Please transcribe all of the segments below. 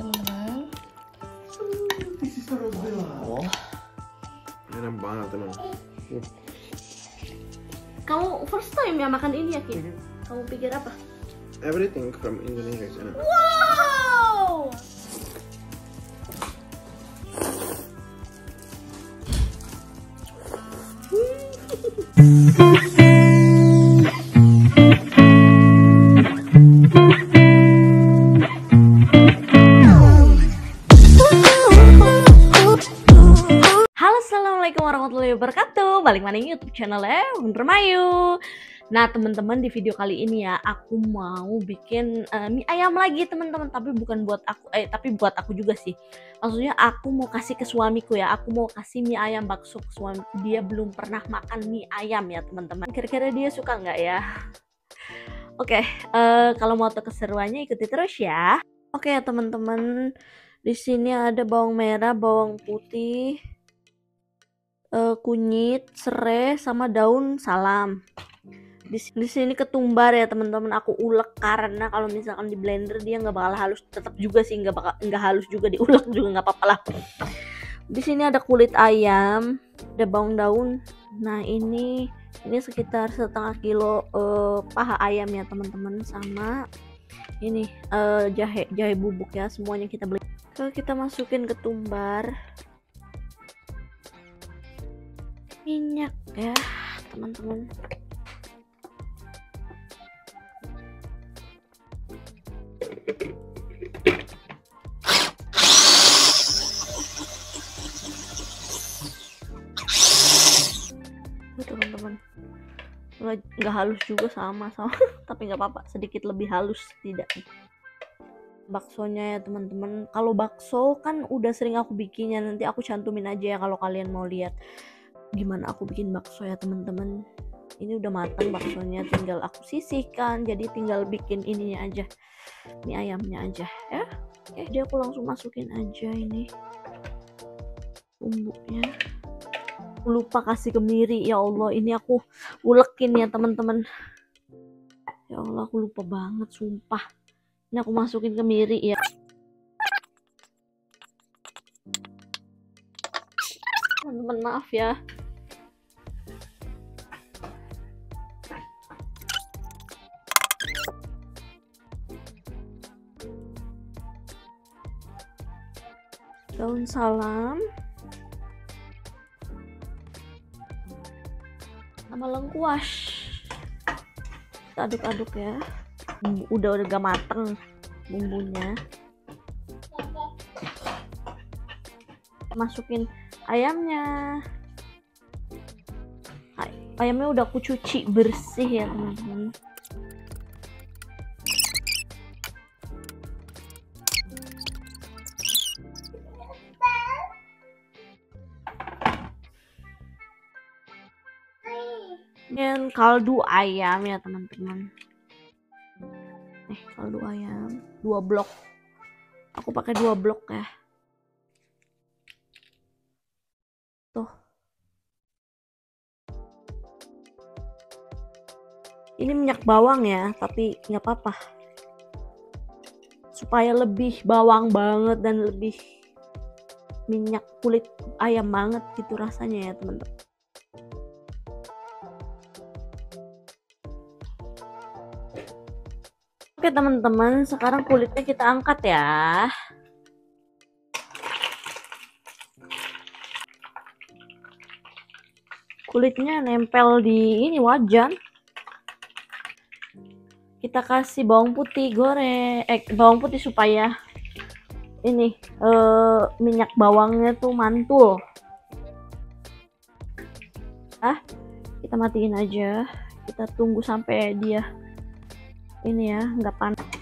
teman-teman. Oh. Enak banget teman. Kamu first time ya makan ini ya, Ki? Kamu pikir apa? Everything from Indonesia is enak. Wow! Halo assalamualaikum warahmatullahi wabarakatuh. Balik mana YouTube channelnya Wonder Mayu. Nah teman-teman di video kali ini ya Aku mau bikin eh, mie ayam lagi teman-teman. Tapi bukan buat aku Eh tapi buat aku juga sih. Maksudnya aku mau kasih ke suamiku ya. Aku mau kasih mie ayam bakso ke suamiku Dia belum pernah makan mie ayam ya teman-teman. Kira-kira dia suka nggak ya? Oke eh, Kalau mau tahu keseruannya ikuti terus ya. Oke ya teman-teman. Di sini ada bawang merah, bawang putih, eh, kunyit, serai, sama daun salam. Di, di sini ketumbar ya teman-teman. Aku ulek karena kalau misalkan di blender dia nggak bakal halus. Tetap juga sih nggak bakal nggak halus juga diulek juga nggak apa-apa lah. Di sini ada kulit ayam, ada bawang daun. Nah ini ini sekitar setengah kilo eh, paha ayam ya teman-teman sama ini eh, jahe jahe bubuk ya semuanya kita beli. Oke, kita masukin ketumbar minyak ya teman-teman. Teman-teman. Nggak halus juga sama sama. Tapi nggak apa-apa sedikit lebih halus tidak. Baksonya ya teman-teman. Kalau bakso kan udah sering aku bikinnya nanti aku cantumin aja ya kalau kalian mau lihat gimana aku bikin bakso ya teman-teman. Ini udah matang baksonya tinggal aku sisihkan. Jadi tinggal bikin ininya aja mie ayamnya aja ya. Oke jadi aku langsung masukin aja ini bumbunya. Lupa kasih kemiri. Ya Allah ini aku ulekin ya teman-teman. Ya Allah aku lupa banget sumpah. Ini aku masukin kemiri ya. Teman-teman maaf ya daun salam. Sama lengkuas. Aduk-aduk ya. Bumbu- udah udah gak mateng bumbunya. Masukin ayamnya. Ay- ayamnya udah aku cuci bersih ya teman-teman dan kaldu ayam ya teman-teman. Nih kaldu ayam. Dua blok. Aku pakai dua blok ya. Tuh. Ini minyak bawang ya tapi nggak apa-apa. Supaya lebih bawang banget dan lebih minyak kulit ayam banget gitu rasanya ya teman-teman Oke teman-teman, sekarang kulitnya kita angkat ya. Kulitnya nempel di ini wajan. Kita kasih bawang putih goreng, eh bawang putih supaya ini eh, minyak bawangnya tuh mantul. Ah, kita matiin aja. Kita tunggu sampai dia ini ya nggak panas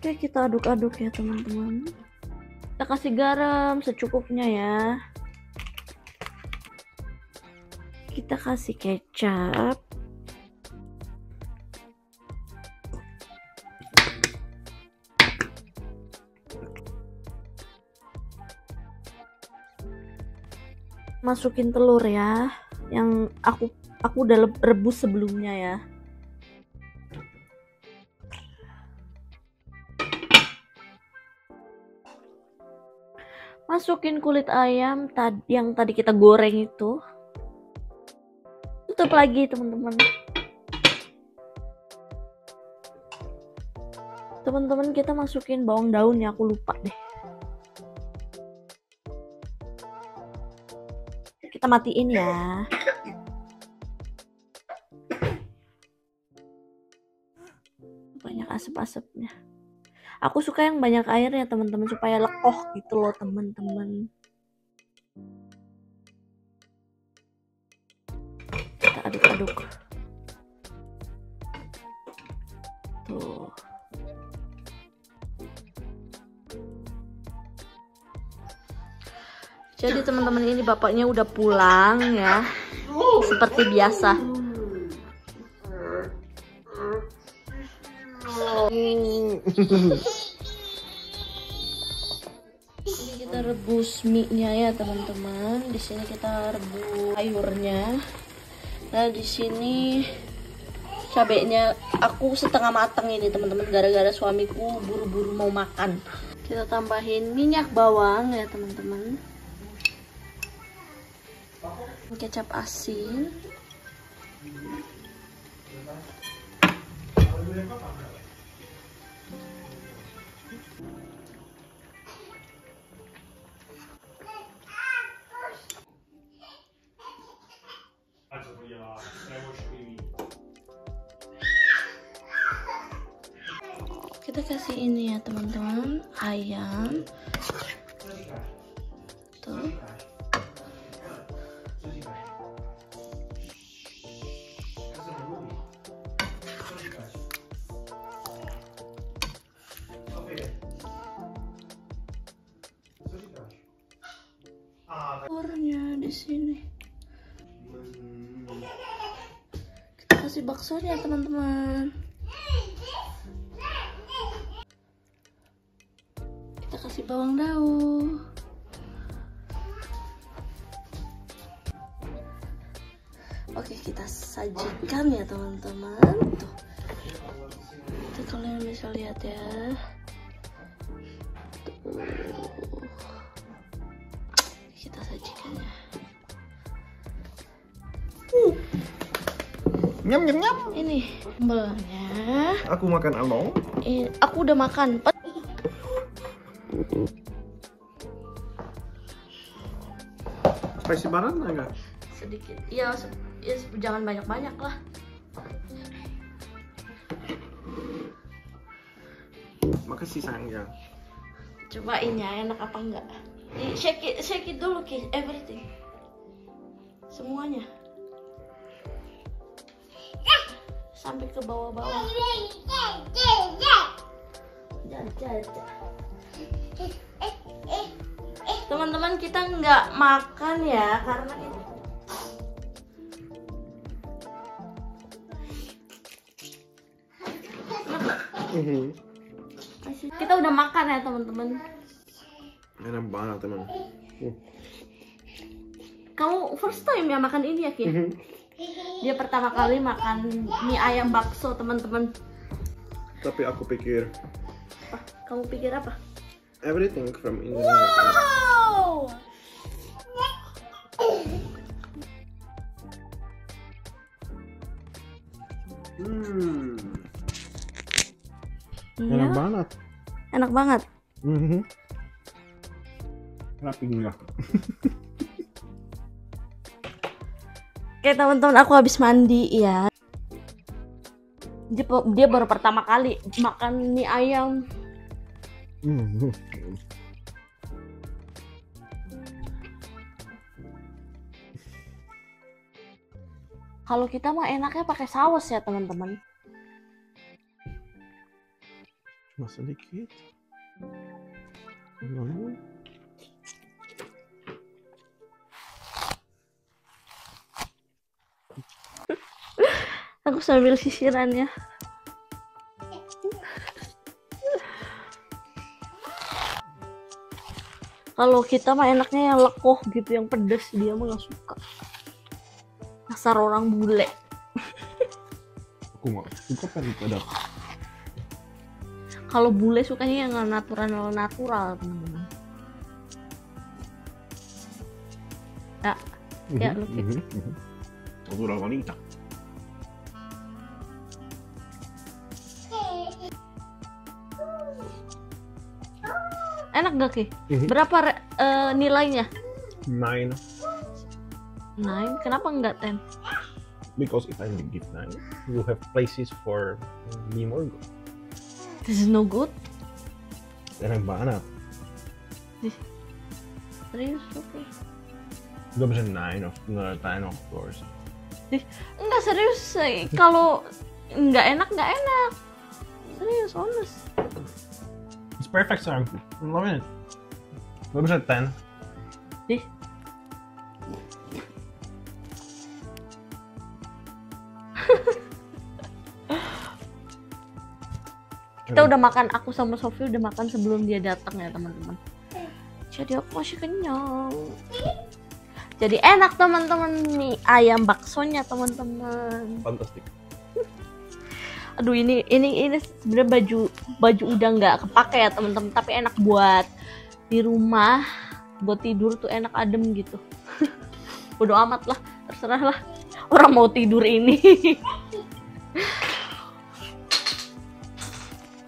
oke kita aduk-aduk ya teman-teman. Kita kasih garam secukupnya ya. Kita kasih kecap. Masukin telur ya yang aku aku udah rebus sebelumnya ya masukin kulit ayam tadi yang tadi kita goreng itu. Tutup lagi teman-teman. Teman-teman kita masukin bawang daun ya aku lupa deh. Kita matiin ya. Banyak asap-asapnya aku suka yang banyak airnya teman-teman supaya lekoh gitu loh teman-teman. Kita aduk-aduk. Tuh. Jadi teman-teman ini bapaknya udah pulang ya. Seperti biasa Ini kita rebus mie-nya ya teman-teman. Di sini kita rebus sayurnya. Nah di sini cabenya aku setengah matang ini teman-teman gara-gara suamiku buru-buru mau makan. Kita tambahin minyak bawang ya teman-teman. Kecap asin. Kita kasih ini ya teman-teman. Ayam. Tuh. Telurnya di sini. Kita kasih baksonya teman-teman oke kita sajikan ya teman-teman. Tuh. Itu kalian bisa lihat ya. Tuh. Kita sajikan ya. Nyam nyam nyam. ini sambelnya Aku makan along. ini aku udah makan. Spicy banget enggak? sedikit. Ya, se- ya jangan banyak-banyak lah. Makasih sayang. cobain ya enak apa enggak? Di- shake it, shake it dulu ki. Everything. Semuanya. Sampai ke bawah-bawah. Teman-teman kita nggak makan ya karena kita udah makan ya teman-teman. Enak banget teman. kamu first time ya makan ini ya Ki? dia pertama kali makan mie ayam bakso teman-teman. Tapi aku pikir apa? Kamu pikir apa? Everything from Indonesia. wow banget. enak banget. Rapi enggak? Oke teman-teman aku habis mandi ya dia, dia baru pertama kali makan mie ayam Mhm. kalau kita mah enaknya pakai saus ya teman-teman Cuma sedikit. Hmm. aku sambil sisirannya kalau kita mah enaknya yang lekoh gitu yang pedes dia mah nggak suka dasar orang bule Aku nggak suka pedas. Kalau bule sukanya yang natural natural teman-teman Ya, mhm, mhm. Natural wanita. Enak gak Ki? Mhm. Berapa re- eh, nilainya? Nine. 9. Kenapa enggak 10? Because if I give nine, you have places for me more good. This is no good. Enak banget. Serius? Oke. Gak bisa nine of, nggak ten of course. Enggak serius sih. Kalau enggak enak enggak enak. Serius, honest. It's perfect song. I'm loving it. Gak bisa ten. Ih. Kita udah makan, aku sama Sofi udah makan sebelum dia datang ya teman-teman. Jadi aku masih kenyang. Jadi enak teman-teman mie ayam baksonya teman-teman. Fantastic. Aduh ini ini ini sebenarnya baju baju udah nggak kepake ya teman-teman, tapi enak buat di rumah, buat tidur tuh enak adem gitu. Bodo amat lah, terserah lah. Orang mau tidur ini.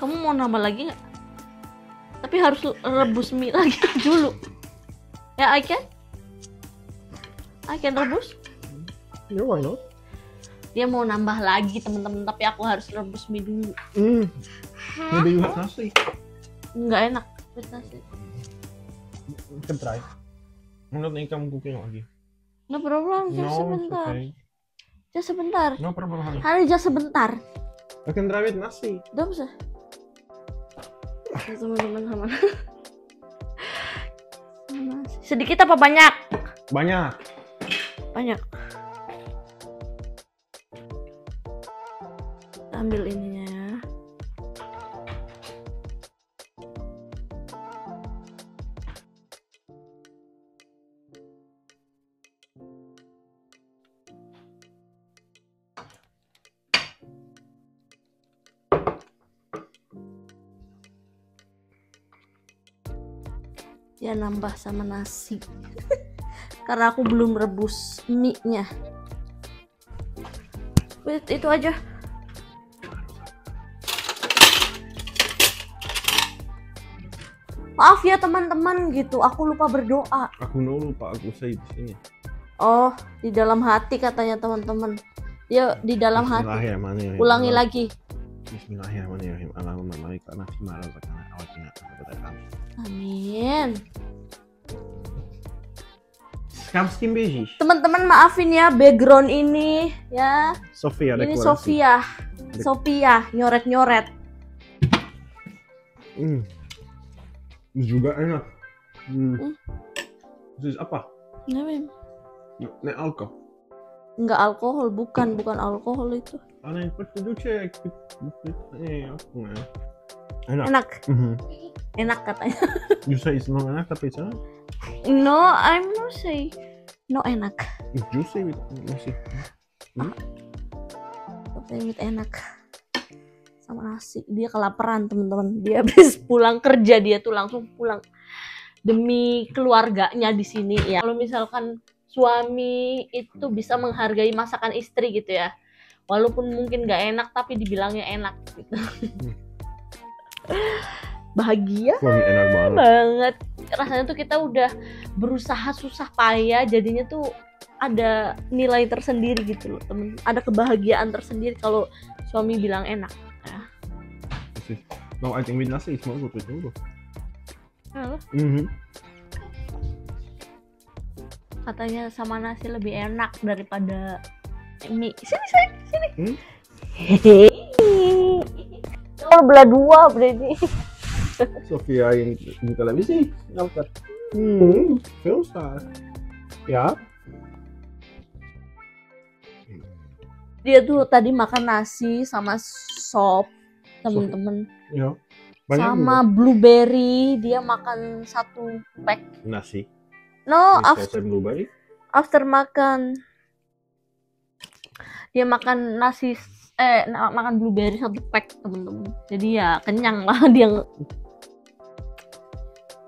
Kamu mau nambah lagi nggak? Tapi harus rebus mie lagi dulu. Ya, I can? I can rebus? Yeah, why not? Dia mau nambah lagi teman-teman, tapi aku harus rebus mie dulu. Mm. Maybe you have nasi. Nggak enak. with nasi. You can try. I'm not income cooking lagi. No problem, just No, sebentar. okay. Just sebentar. No problem, honey. Hari just sebentar. I can try with nasi. Ya, teman-teman sama. Sedikit apa banyak? Banyak. Banyak. Ambil ininya nambah sama nasi. Karena aku belum rebus mie-nya. Wait, itu aja. Maaf ya teman-teman gitu, aku lupa berdoa. Aku no lupa aku say di sini. Oh, di dalam hati katanya teman-teman. Ya, di dalam hati. Ulangi lagi. Bismillahirrahmanirrahim. Allahumma barik lana fi ma razaqtana wa qina adzabannar. Amin. Kam s kim bežiš? Teman-teman maafin ya background ini ya. Sofia Ini dekorasi. Sofia. Sofia nyoret-nyoret. Hmm. Ini juga enak. Hmm. Hmm. This is apa? Ngapain? Ne alko. Enggak alkohol, bukan, bukan alkohol itu. A ne, pojďte do Čech. Ne, ako ne. Enak. Enak, Mhm. enak katanya. You say it's not enak tapi it's enak. No, I'm not say no enak. It's juicy with nasi. Katanya with enak. Sama nasi. Dia kelaparan, teman-teman. Dia habis pulang kerja, dia tuh langsung pulang demi keluarganya di sini ya. Kalau misalkan suami itu bisa menghargai masakan istri gitu ya. Walaupun mungkin gak enak tapi dibilangnya enak gitu. Bahagia Suami enak banget. banget rasanya tuh kita udah berusaha susah payah jadinya tuh ada nilai tersendiri gitu loh temen ada kebahagiaan tersendiri kalau suami bilang enak is- No, I think with nasi it's more good with? Mhm. katanya sama nasi lebih enak daripada mie sini sini sini Hmm? hehehe oh belah dua berarti Sofia yang di televisi ngangkat. Hmm, Filstar. Ya. dia tuh tadi makan nasi sama sop temen-temen Ya. Banyak sama blueberry dia makan satu pack juga. nasi. no after, blueberry. after makan dia makan nasi eh makan blueberry satu pack temen-temen jadi ya kenyang lah dia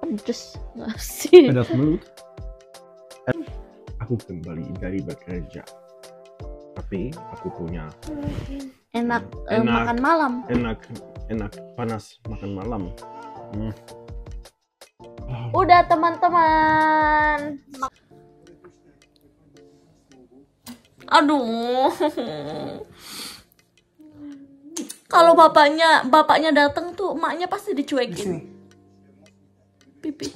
pedes nggak sih En dat is bloed. aku kembali dari bekerja. Tapi aku punya Enak, eh, Enak. makan malam. enak enak panas makan malam. Hmm. Ah, Udah teman-teman. Aduh. Kalau bapaknya bapaknya datang tuh emaknya pasti dicuekin. Pipi.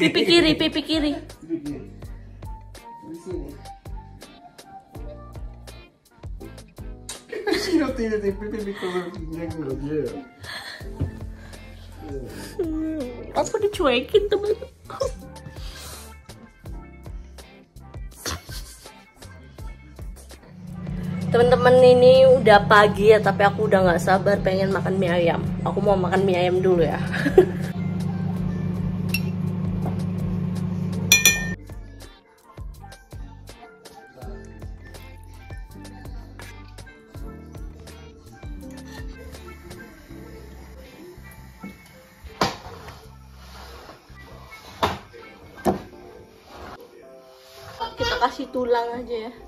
Pipi kiri, pipi kiri. Aku dicuekin teman. Teman-teman ini udah pagi ya, tapi aku udah nggak sabar pengen makan mie ayam. Aku mau makan mie ayam dulu ya. Kita kasih tulang aja ya.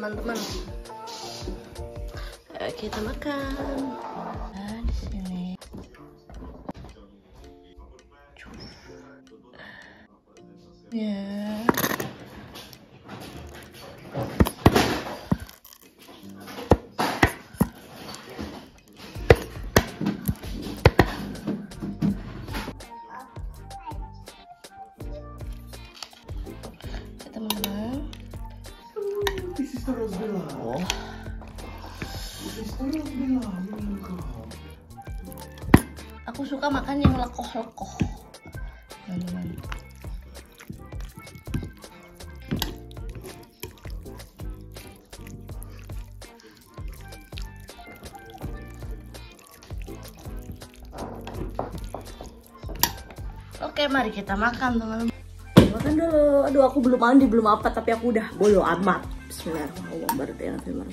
Teman-teman. Kita makan. Lekoh-lekoh. Teman-teman. Oke, mari kita makan, teman-teman. Makan dulu. Aduh, aku belum mandi, belum apa, tapi aku udah bodo amat. Bismillahirrahmanirrahim.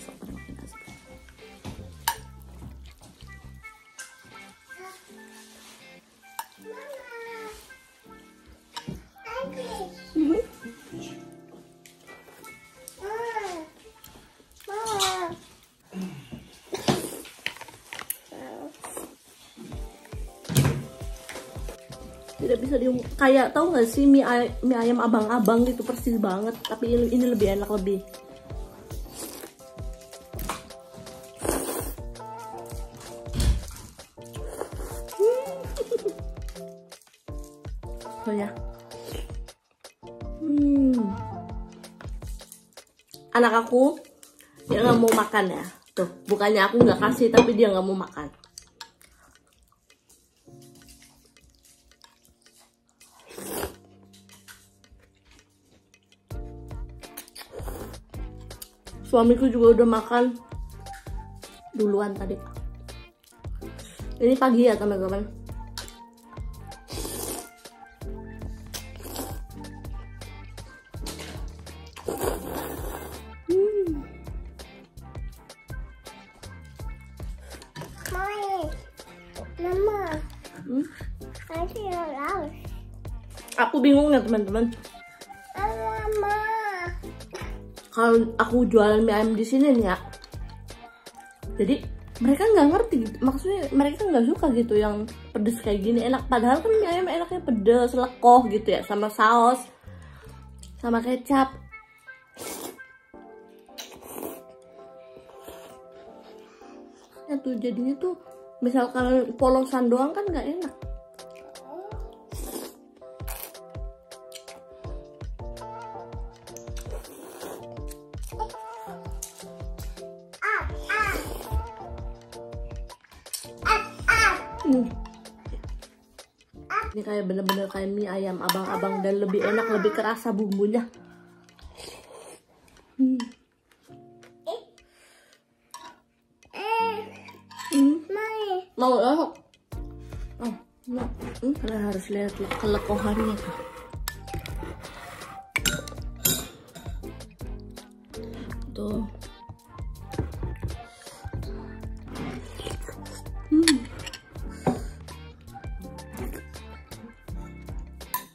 Tidak bisa di kayak tahu nggak sih mie, ay- mie ayam abang-abang gitu persis banget tapi ini, ini lebih enak lebih. Oh ya. Hmm. anak aku dia nggak mau makan ya. Tuh bukannya aku nggak kasih tapi dia nggak mau makan Suamiku juga udah makan duluan tadi. Ini pagi ya teman-teman. Mama, Hmm? House. Aku bingung ya teman-teman. Kalau aku jualan mie ayam di sini nih ya. Jadi mereka nggak ngerti, gitu. maksudnya mereka nggak suka gitu yang pedes kayak gini enak. Padahal kan mie ayam enaknya pedes, lekoh gitu ya, sama saus, sama kecap. Ya tuh jadinya tuh misalkan polosan doang kan nggak enak. Hmm. Ini kayak bener-bener kayak mie ayam abang-abang dan lebih enak, lebih kerasa bumbunya. Hmm. Hmm. Mommy, Mau ya? Oh, mau. Hmm, kalian harus lihat kelekohannya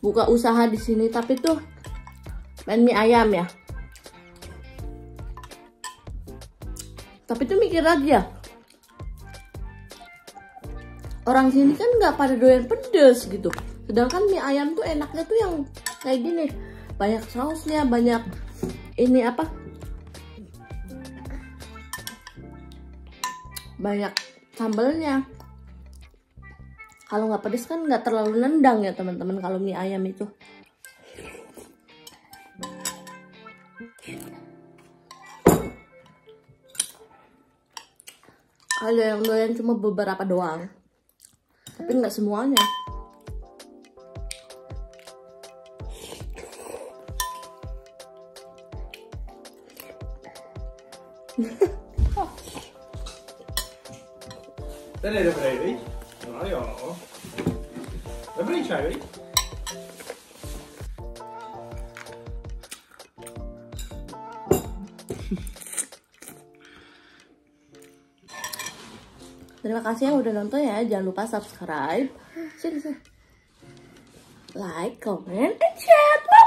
buka usaha di sini tapi tuh main mie ayam ya. Tapi tuh mikir aja orang sini kan nggak pada doyan pedes gitu. Sedangkan mie ayam tuh enaknya tuh yang kayak gini. Banyak sausnya banyak ini apa? Banyak sambelnya kalau nggak pedes kan nggak terlalu nendang ya teman-teman kalau mie ayam itu. Ada yang doyan cuma beberapa doang tapi nggak semuanya. Den är det Breivik. Ja, Terima kasih yang udah nonton ya. Jangan lupa subscribe. Like, comment, and share.